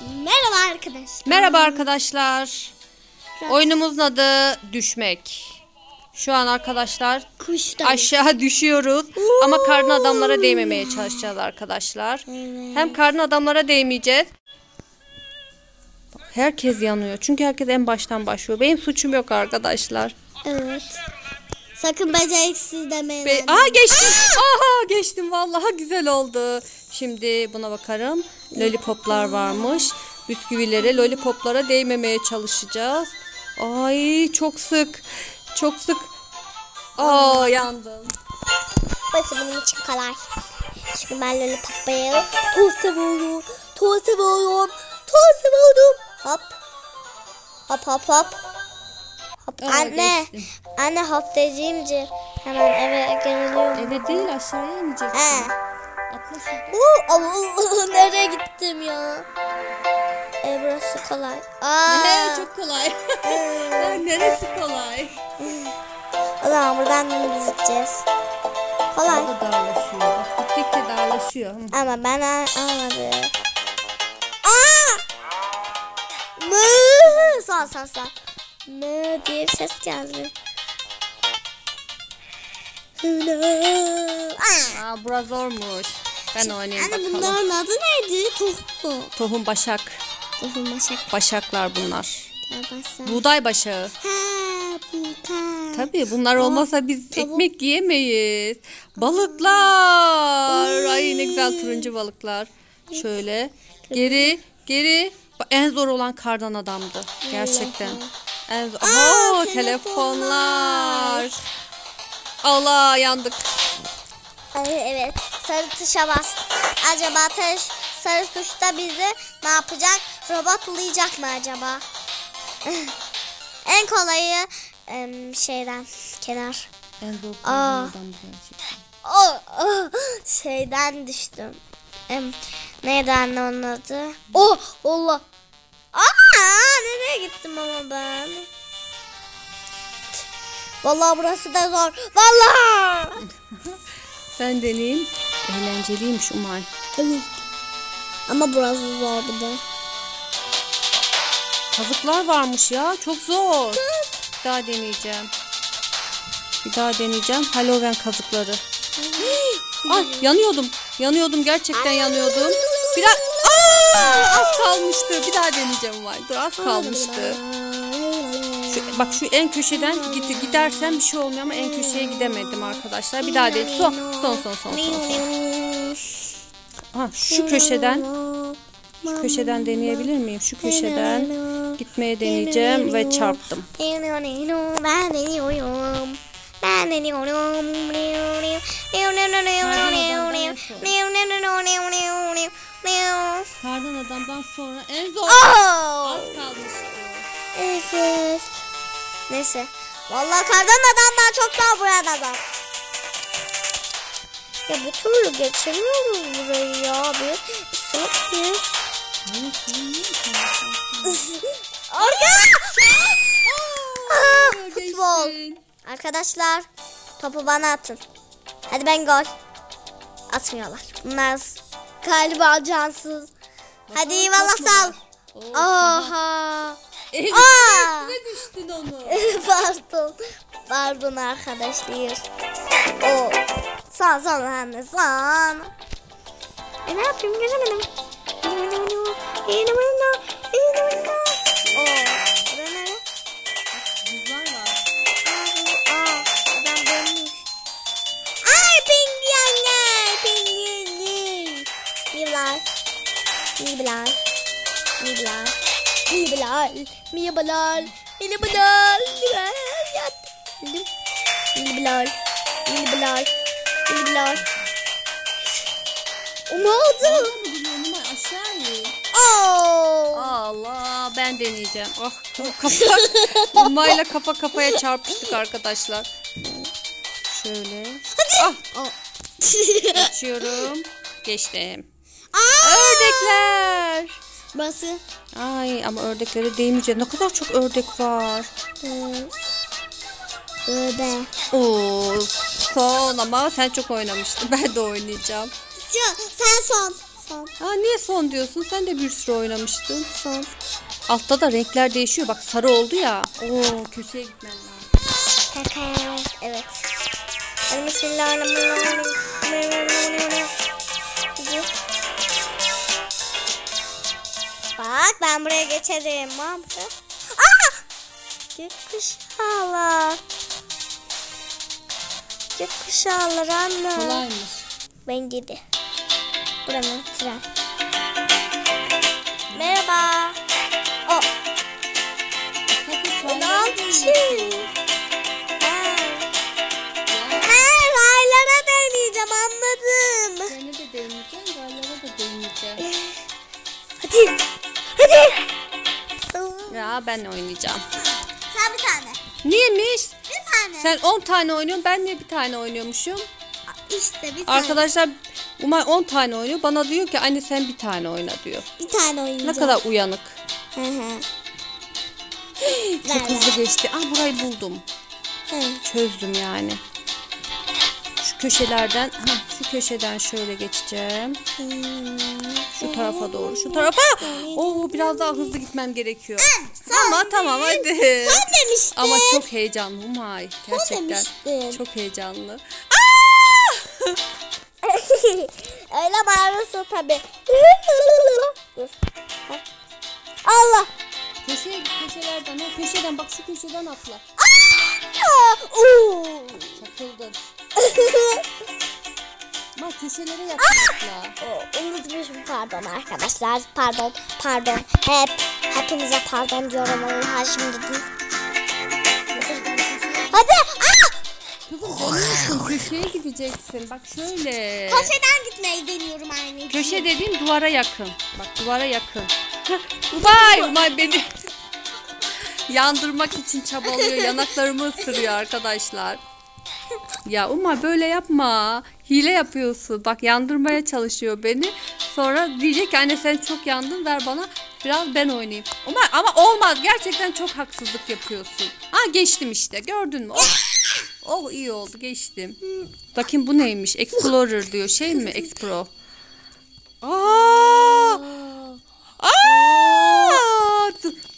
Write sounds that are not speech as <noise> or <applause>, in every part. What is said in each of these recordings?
Merhaba arkadaşlar. Merhaba arkadaşlar. Oyunumuzun adı düşmek. Şu an arkadaşlar Kuştan. aşağı <laughs> düşüyoruz ama karın adamlara değmemeye çalışacağız arkadaşlar. Evet. Hem karın adamlara değmeyeceğiz. Herkes yanıyor. Çünkü herkes en baştan başlıyor. Benim suçum yok arkadaşlar. Evet. Sakın beceriksiz demeyin. Be. Aa geçtim. Aha geçtim. Vallahi güzel oldu. Şimdi buna bakarım. Lollipoplar varmış. Bisküvilere, lollipoplara değmemeye çalışacağız. Ay çok sık. Çok sık. Aa yandım. Burası benim için kolay. Şimdi ben lollipop bayıyorum. Toz seviyorum. Toz seviyorum. Toz seviyorum. Hop. Hop hop hop. Hop. Aa, anne. geçtim. Anne hop dediğimce hemen eve geliyorum. Eve değil aşağıya ineceksin. He. Uuu, Allah, nereye gittim ya? E burası kolay. Aa. Çok kolay. <laughs> Ay, Neresi kolay? O zaman buradan dümdüz gideceğiz. Kolay. Daha da darlaşıyor. Bak, Gittikçe darlaşıyor. Ama ben almadım. Aa! Mı! Sağ sağ sağ. Mı diye bir ses geldi. Aa bura zormuş. Ben oynayayım Anne bakalım. bunların adı neydi? Tohum. Tohum başak. Tohum başak. Başaklar bunlar. Basa. Buğday başağı. Ha. Tabii bunlar olmasa biz ekmek yiyemeyiz. Balıklar. Ay ne güzel turuncu balıklar. Şöyle geri geri. En zor olan kardan adamdı. Gerçekten. En zor. Oho, telefonlar. Allah yandık. Ay, evet. Sarı tuşa bas. Acaba taş, sarı tuşta bizi ne yapacak? Robot bulayacak mı acaba? <laughs> en kolayı em, şeyden kenar. En zor Aa. oh, şeyden düştüm. Em, anne onun adı? Oh Allah. Aa, nereye gittim ama ben? Vallahi burası da zor. Vallahi. <laughs> Ben deneyeyim. Eğlenceliymiş Umay. Evet. Ama burası zor bir de. Kazıklar varmış ya. Çok zor. Bir daha deneyeceğim. Bir daha deneyeceğim. Halloween kazıkları. Ay yanıyordum. Yanıyordum. Gerçekten yanıyordum. Bir daha... Aa, az kalmıştı. Bir daha deneyeceğim Umay. Dur az kalmıştı. Bak şu en köşeden gitti gidersen bir şey olmuyor ama en köşeye gidemedim arkadaşlar. Bir daha değil. Son son son son son. son. Ha, şu köşeden şu köşeden deneyebilir miyim? Şu köşeden gitmeye deneyeceğim ve çarptım. Ben deniyorum. Ben deniyorum. Kardan adamdan sonra en zor Oh! az kalmıştı. Evet. Neyse. Vallahi kardan adamdan çok daha burada da. Ya bir türlü geçemiyoruz burayı ya abi. Sakiz. Orada! Aa, futbol. Arkadaşlar topu bana atın. Hadi ben gol. Atmıyorlar. Bunlar galiba cansız. Hadi eyvallah? Oo, aha. Oha. Evet, Aa! ne düştün onu? <laughs> Pardon. Pardon arkadaşlar. O. Sağ sağ anne sağ. E ne yapayım göremedim. Oo. Bu da Merhabalar. Merhabalar. Merhabalar. Yattım. Merhabalar. Merhabalar. Merhabalar. O ne oldu? Oo. Allah ben deneyeceğim. Ah kafa <laughs> Umay'la kafa kafaya çarpıştık arkadaşlar. Şöyle. Ah Oh. geçiyorum. Geçtim. Aa! Ördekler. Burası. Ay ama ördeklere değmeyeceğim. Ne kadar çok ördek var. Öbe. Oo, son ama sen çok oynamıştın. <laughs> Ben de oynayacağım. Sen son. Son. Ha niye son diyorsun? Sen de bir sürü oynamıştın. Son. Altta da renkler değişiyor. Bak sarı oldu ya. Oo köşeye gitmen lazım. Kaka. Evet. Bismillahirrahmanirrahim. Bak ben buraya geçerim. Ne yapacağım? Aa! Gökkuşağlar. Gökkuşağlar anne. Kolaymış. Bence de. Buranın tren. Merhaba. O. Oh. Hadi, 16. Ya ben oynayacağım. Sen bir tane. Niyemiş? Bir tane. Sen 10 tane oynuyorsun, ben niye bir tane oynuyormuşum? İşte bir tane. Arkadaşlar Umay 10 tane oynuyor. Bana diyor ki anne sen bir tane oyna diyor. Bir tane Ne oynayacağım. kadar uyanık. Hı hı. Çok hızlı geçti. Ah burayı buldum. Hı. Çözdüm yani. Şu köşelerden, ha, şu köşeden şöyle geçeceğim. Şu tarafa doğru. Şu tarafa. Oo biraz daha hızlı gitmem gerekiyor. Ama tamam hadi. Demiştin. Ama çok heyecanlı Umay. Gerçekten çok heyecanlı. <laughs> Öyle bağırırsın tabi. <laughs> Allah. Köşeye git köşelerden. Ha, köşeden bak şu köşeden atla. Aa, uuu. Köşelere yapmakla. O, Unutmuşum pardon arkadaşlar. Pardon. Pardon. Hep. Hepinize pardon diyorum Allah şimdi değil. Hadi. Aa! Kızım dönüyorsun köşeye gideceksin. Bak şöyle. Köşeden gitmeyi deniyorum aynı. Köşe dediğim duvara yakın. Bak duvara yakın. <laughs> Umay, Umay beni <laughs> yandırmak için çabalıyor. Yanaklarımı ısırıyor arkadaşlar. Ya Umay böyle yapma. Hile yapıyorsun. Bak yandırmaya çalışıyor beni. Sonra diyecek ki anne sen çok yandın ver bana. Biraz ben oynayayım. Umay ama olmaz. Gerçekten çok haksızlık yapıyorsun. Ha geçtim işte. Gördün mü? Oh, oh iyi oldu geçtim. Bakayım bu neymiş? Explorer diyor. Şey mi? Expro. Aa! Aa!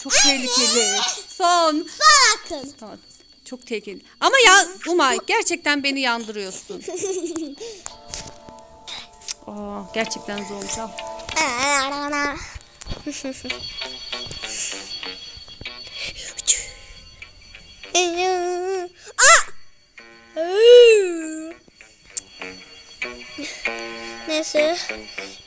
Çok tehlikeli. Son. Bakın. Tamam. Çok tehlikeli. Ama ya Umay gerçekten beni yandırıyorsun. Aa, <laughs> gerçekten zormuş. Al. <laughs> Neyse.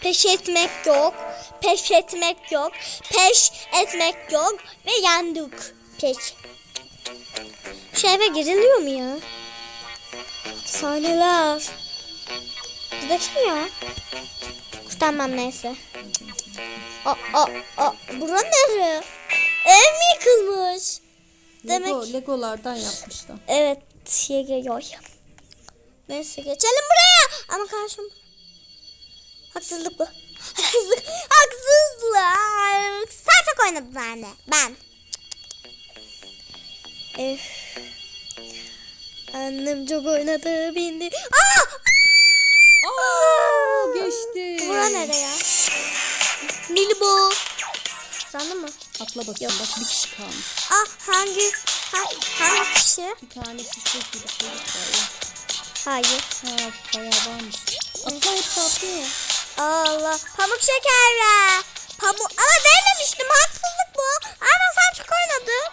Peş etmek yok. Peş etmek yok. Peş etmek yok. Ve yandık. Peş. Şu eve giriliyor mu ya? Sahneler. Burada kim ya? Tamam neyse. Aa, aa, aa, bura nere? Ev mi yıkılmış? Demek Lego, Legolardan yapmışlar. Evet, yege yoy. Neyse geçelim buraya. Ama karşım. Haksızlık bu. <laughs> Haksızlık. Haksızlık. Sen çok oynadın anne. Ben. Öf. Annem çok oynadı bindi. Aa! Aa, geçti. Bura nere ya? Nilbo. Sandın mı? Atla bakayım bak bir kişi kalmış. Ah hangi hangi, hangi kişi? Bir tane şişe gibi çocuk var. ya. Hayır. Ha bayağı varmış. Atla hepsi atlıyor. Allah. Pamuk şeker ver. Pamuk. Ama vermemiştim. Haksızlık bu. Ama sen çok oynadın.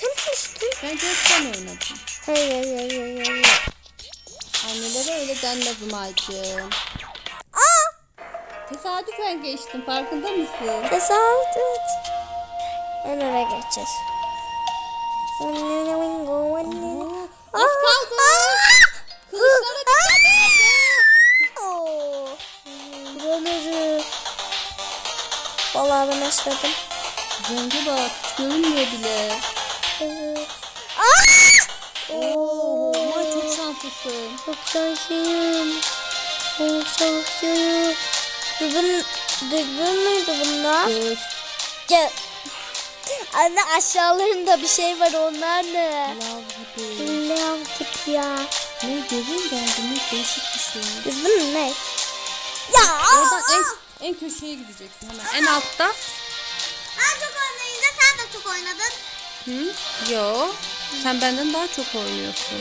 Sen demiştin. Bence hep sen oynadın. Hayır hayır hayır hayır. Annelere öyle denmez Umay'cığım. Aa. Tesadüfen geçtim farkında mısın? Tesadüf. Ben oraya geçeceğiz. Az kaldı. Kılıçlara. Buraları. Vallahi ben başladım. Renge bak görünmüyor bile. Oo, Umay çok şanslısın. Çok şanslıyım. Çok şanslıyım. Dürbün, dürbün müydü bunlar? Dur. Ya. Anne aşağılarında bir şey var onlar ne? Lav yaptık ya? Ne gözün geldi ne değişik bir şey. Mü ne? Ya. Oradan en, en köşeye gideceksin hemen. En altta. Ben çok oynayınca sen de çok oynadın. Hı? Yo. Sen benden daha çok oynuyorsun.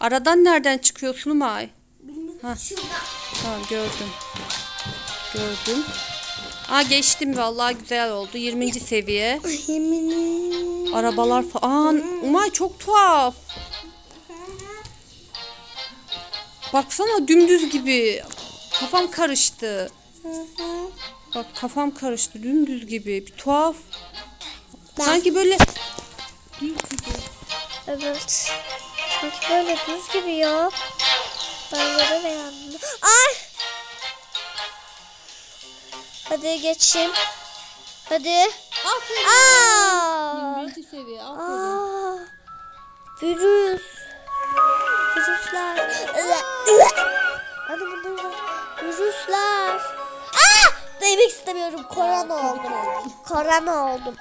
Aradan nereden çıkıyorsun Umay? Ha. Tamam gördüm. Gördüm. Aa geçtim vallahi güzel oldu. 20. seviye. Arabalar falan. Umay çok tuhaf. Baksana dümdüz gibi. Kafam karıştı. Bak kafam karıştı dümdüz gibi. Bir tuhaf. Sanki böyle Evet. Sanki böyle buz gibi ya. Ben böyle beğendim. Ay. Hadi geçeyim. Hadi. Aferin. Aa. 20. seviye aferin. Aa. Virüs. Virüsler. Hadi bunlar. Virüsler. Aa! Demek istemiyorum. Korona oldum. Korona oldum.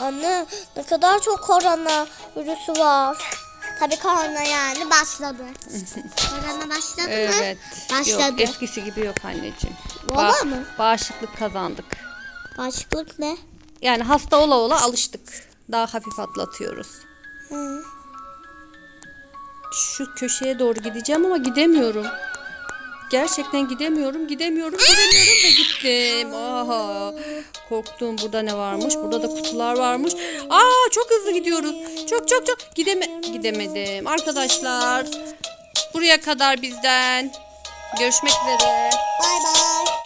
Anne ne kadar çok korona virüsü var. Tabii korona yani başladı. <laughs> korona başladı mı? Evet. Başladı. Yok eskisi gibi yok anneciğim. Valla mı? Bağışıklık kazandık. Başlık ne? Yani hasta ola ola alıştık. Daha hafif atlatıyoruz. Hı. Şu köşeye doğru gideceğim ama gidemiyorum. Gerçekten gidemiyorum, gidemiyorum, gidemiyorum ve gittim. Aha. Korktum. Burada ne varmış? Burada da kutular varmış. Aa çok hızlı gidiyoruz. Çok çok çok gideme gidemedim. Arkadaşlar buraya kadar bizden. Görüşmek üzere. Bay bay.